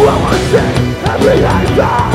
What was it? Every day I die